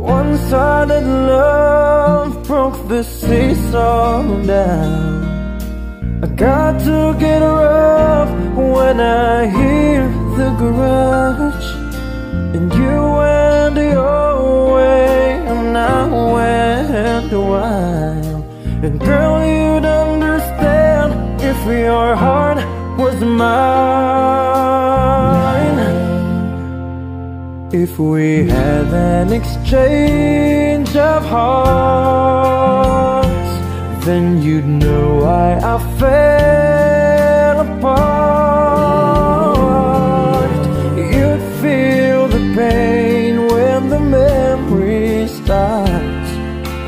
One-sided love broke the seesaw down. I got to get rough when I hear the garage. And you went your way, and I went wild. And girl, you'd understand if your heart was mine. If we had an exchange of hearts, then you'd know why I fell apart. You'd feel the pain when the memory starts.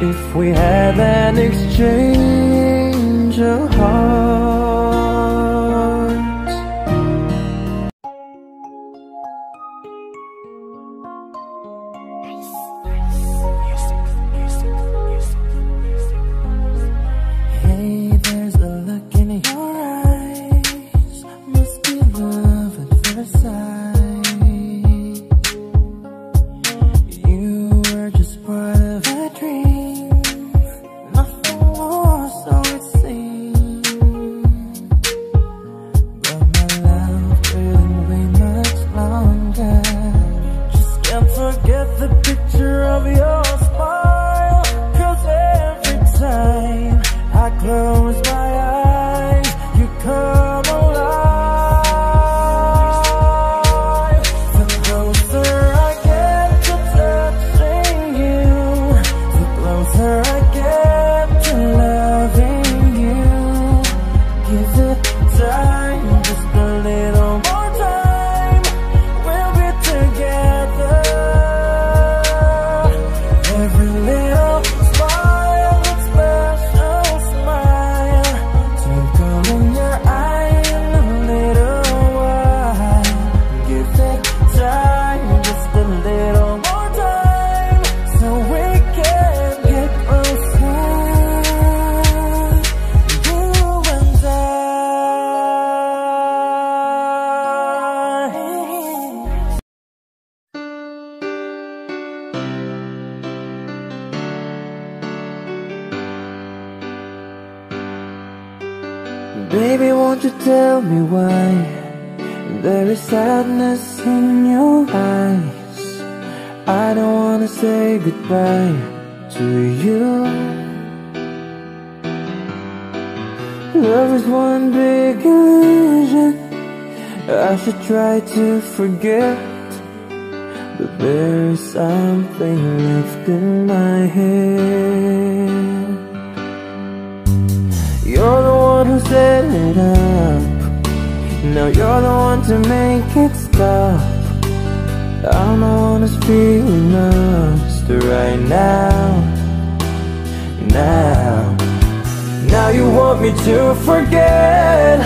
If we had an exchange Baby, won't you tell me why there is sadness in your eyes? I don't wanna say goodbye to you. Love is one big illusion. I should try to forget, but there is something left in my head. Who set it up. Now you're the one to make it stop. I'm the one who's feeling lost right now. Now, now you want me to forget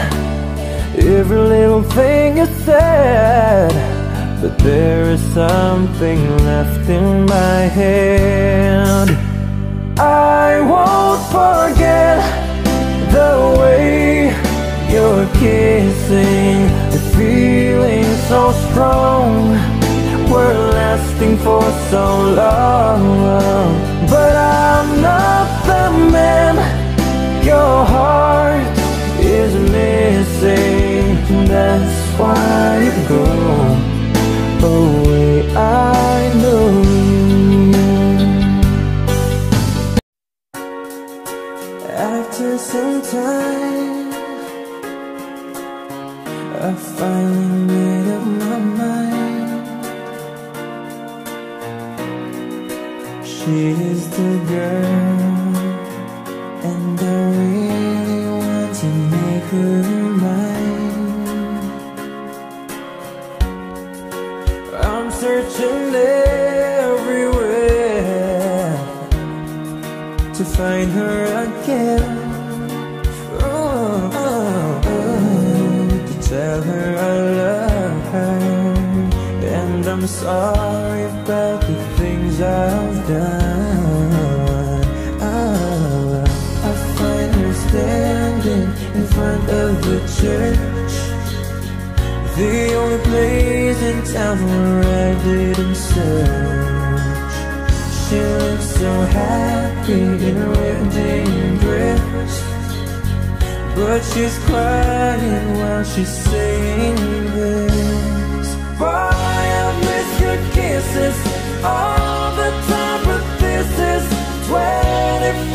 every little thing you said. But there is something left in my head. I won't forget the way you're kissing. The feeling so strong. We're lasting for so long. But I'm not the man Your heart is missing. That's why it goes. Find her again. Oh, oh, oh, To tell her I love her. And I'm sorry about the things I've done. Oh, I find her standing in front of the church. The only place in town where I didn't search. She so happy in her wedding dress But she's crying while she's saying this. Boy, I miss your kisses all the time But this is 25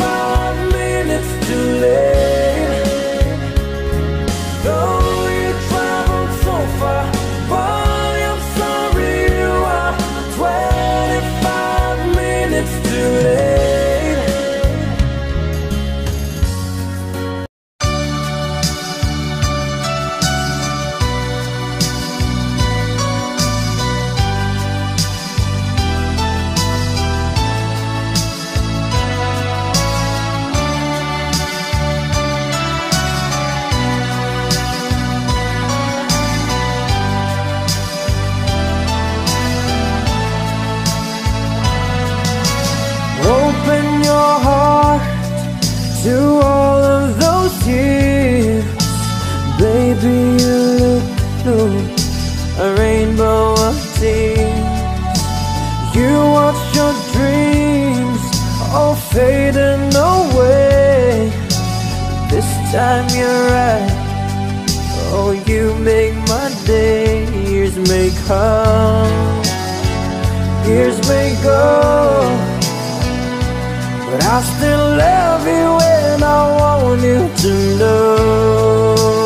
watch your dreams all fading away. This time you're right. Oh, you make my day Years may come. Years may go but I still love you and I want you to know.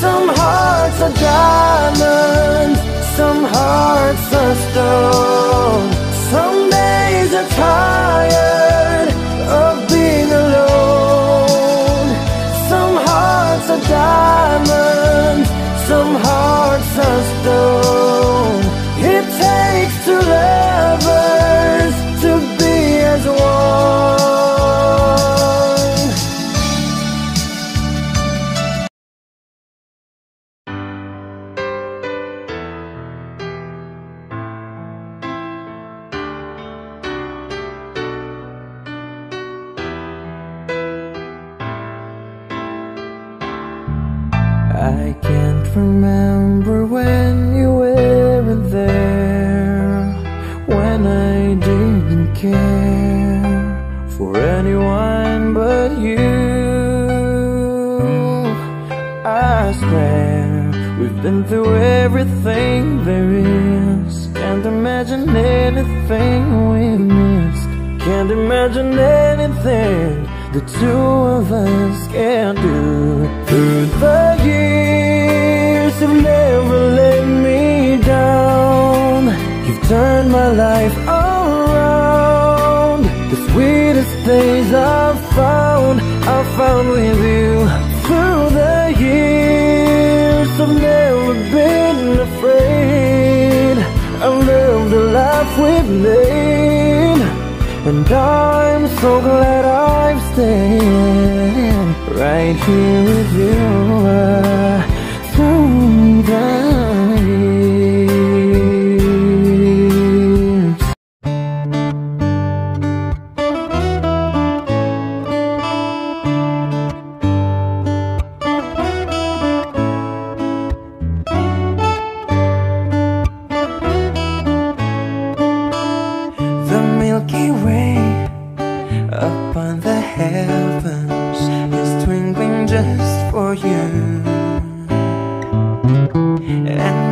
Some hearts are diamonds, some hearts are stone. Some days are tired of being alone. Some hearts are diamonds, some hearts are stone. It takes for anyone but you. I swear we've been through everything there is. Can't imagine anything we missed. Can't imagine anything the two of us can do. Through the years you've never let me down. You've turned my life around. The sweetest days I've found I've found with you Through the years. I've never been afraid. I love the life we've made and I'm so glad I've stayed right here with you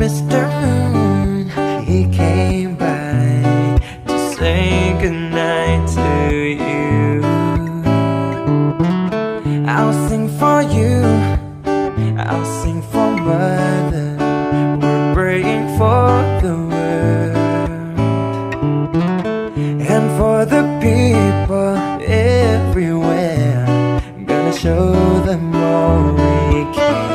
Stern, he came by to say goodnight to you. I'll sing for you, I'll sing for mother. We're praying for the world and for the people everywhere. Gonna show them all we can.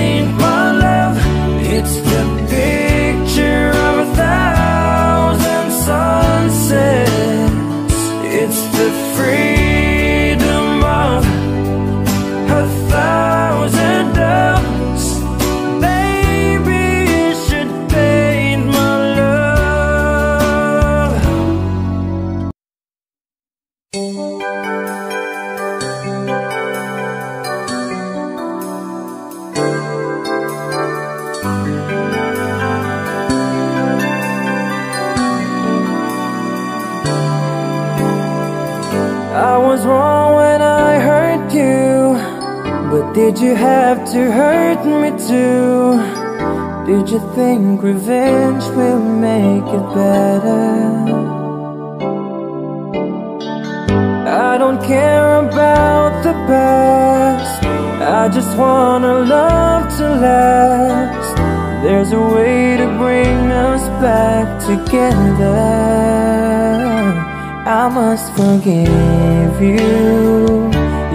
Love did you have to hurt me too? Did you think revenge will make it better? I don't care about the past I just our love to last There's a way to bring us back together I must forgive you